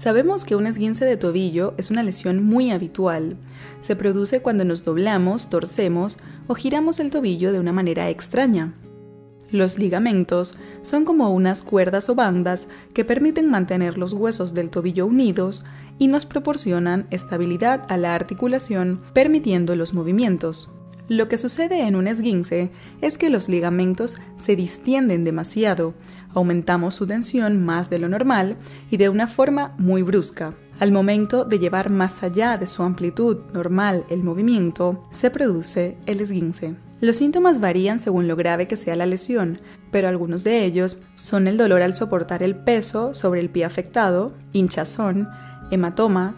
Sabemos que un esguince de tobillo es una lesión muy habitual. Se produce cuando nos doblamos, torcemos o giramos el tobillo de una manera extraña. Los ligamentos son como unas cuerdas o bandas que permiten mantener los huesos del tobillo unidos y nos proporcionan estabilidad a la articulación, permitiendo los movimientos. Lo que sucede en un esguince es que los ligamentos se distienden demasiado, aumentamos su tensión más de lo normal y de una forma muy brusca. Al momento de llevar más allá de su amplitud normal el movimiento, se produce el esguince. Los síntomas varían según lo grave que sea la lesión, pero algunos de ellos son el dolor al soportar el peso sobre el pie afectado, hinchazón, hematoma,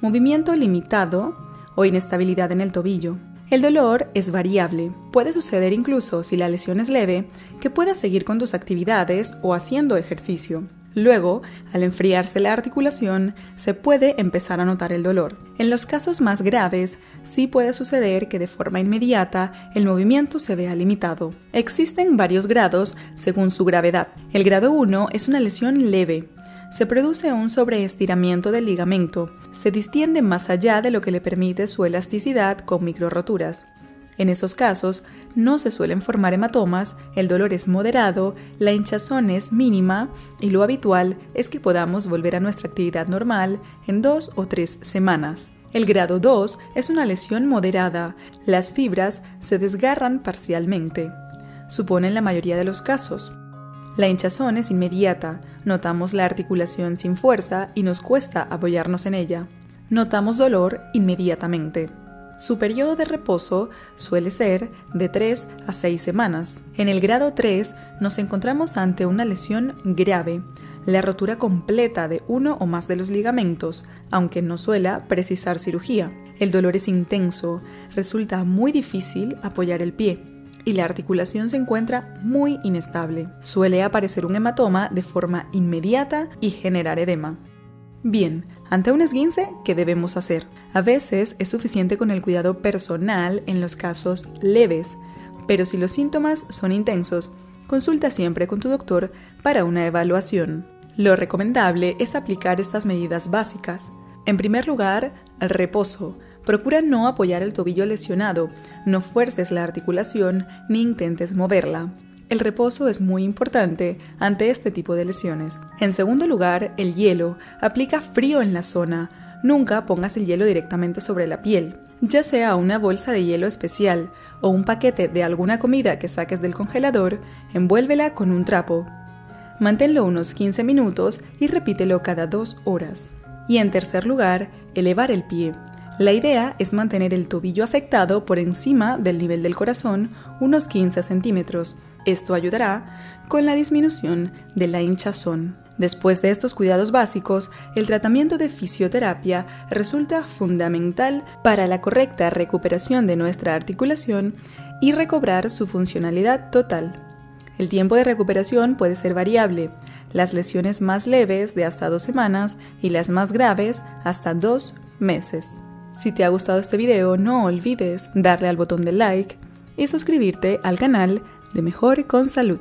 movimiento limitado o inestabilidad en el tobillo. El dolor es variable. Puede suceder incluso, si la lesión es leve, que puedas seguir con tus actividades o haciendo ejercicio. Luego, al enfriarse la articulación, se puede empezar a notar el dolor. En los casos más graves, sí puede suceder que de forma inmediata el movimiento se vea limitado. Existen varios grados según su gravedad. El grado 1 es una lesión leve, se produce un sobreestiramiento del ligamento, se distiende más allá de lo que le permite su elasticidad con microroturas. En esos casos, no se suelen formar hematomas, el dolor es moderado, la hinchazón es mínima y lo habitual es que podamos volver a nuestra actividad normal en dos o tres semanas. El grado 2 es una lesión moderada, las fibras se desgarran parcialmente. Supone en la mayoría de los casos. La hinchazón es inmediata, notamos la articulación sin fuerza y nos cuesta apoyarnos en ella. Notamos dolor inmediatamente. Su periodo de reposo suele ser de 3 a 6 semanas. En el grado 3 nos encontramos ante una lesión grave, la rotura completa de uno o más de los ligamentos, aunque no suela precisar cirugía. El dolor es intenso, resulta muy difícil apoyar el pie y la articulación se encuentra muy inestable. Suele aparecer un hematoma de forma inmediata y generar edema. Bien, ante un esguince, ¿qué debemos hacer? A veces es suficiente con el cuidado personal en los casos leves, pero si los síntomas son intensos, consulta siempre con tu doctor para una evaluación. Lo recomendable es aplicar estas medidas básicas. En primer lugar, reposo, Procura no apoyar el tobillo lesionado, no fuerces la articulación ni intentes moverla. El reposo es muy importante ante este tipo de lesiones. En segundo lugar, el hielo. Aplica frío en la zona. Nunca pongas el hielo directamente sobre la piel, ya sea una bolsa de hielo especial o un paquete de alguna comida que saques del congelador, envuélvela con un trapo. Manténlo unos 15 minutos y repítelo cada dos horas. Y en tercer lugar, elevar el pie. La idea es mantener el tobillo afectado por encima del nivel del corazón unos 15 centímetros. Esto ayudará con la disminución de la hinchazón. Después de estos cuidados básicos, el tratamiento de fisioterapia resulta fundamental para la correcta recuperación de nuestra articulación y recobrar su funcionalidad total. El tiempo de recuperación puede ser variable, las lesiones más leves de hasta dos semanas y las más graves hasta dos meses. Si te ha gustado este video, no olvides darle al botón de like y suscribirte al canal de Mejor con Salud.